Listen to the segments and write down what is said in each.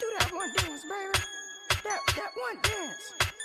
Do that one dance, baby. That that one dance.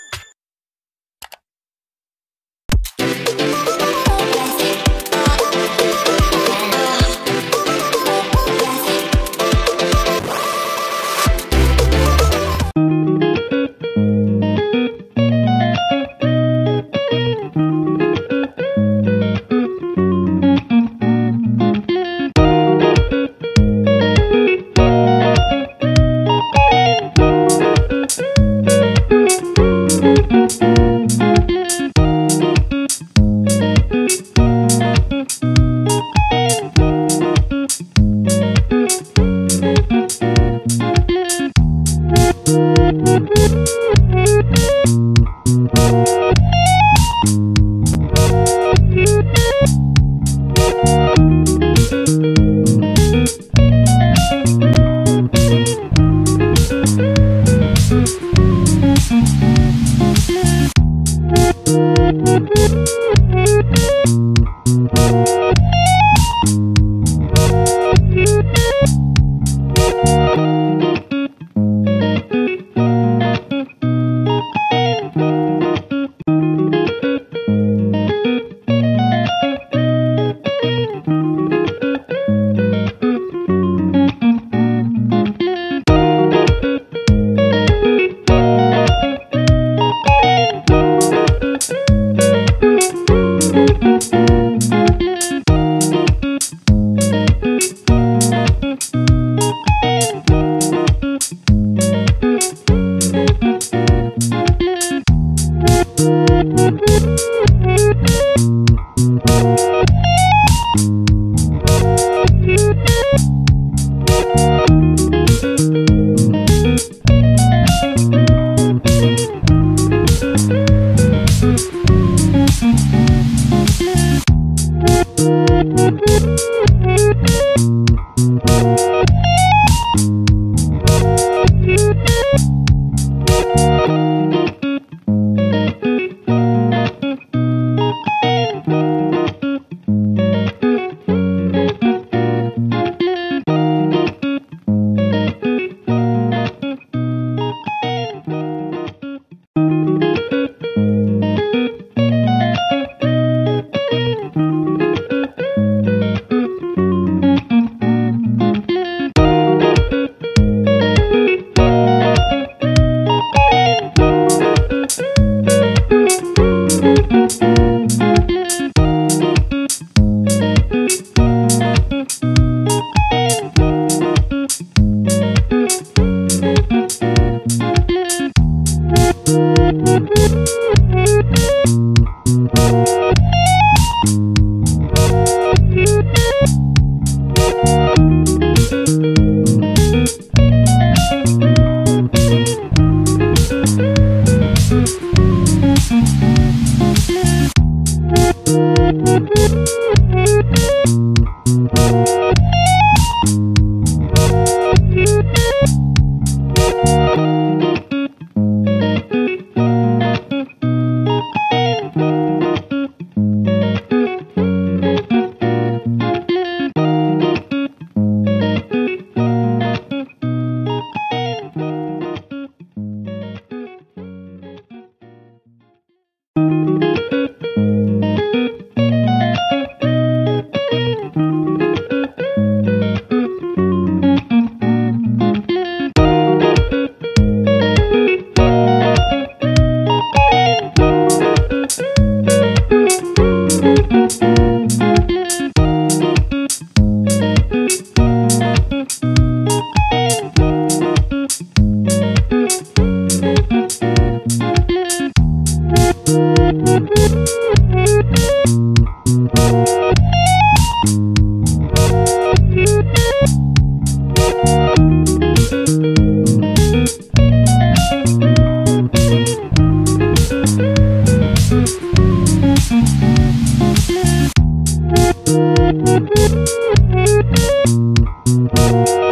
Thank you.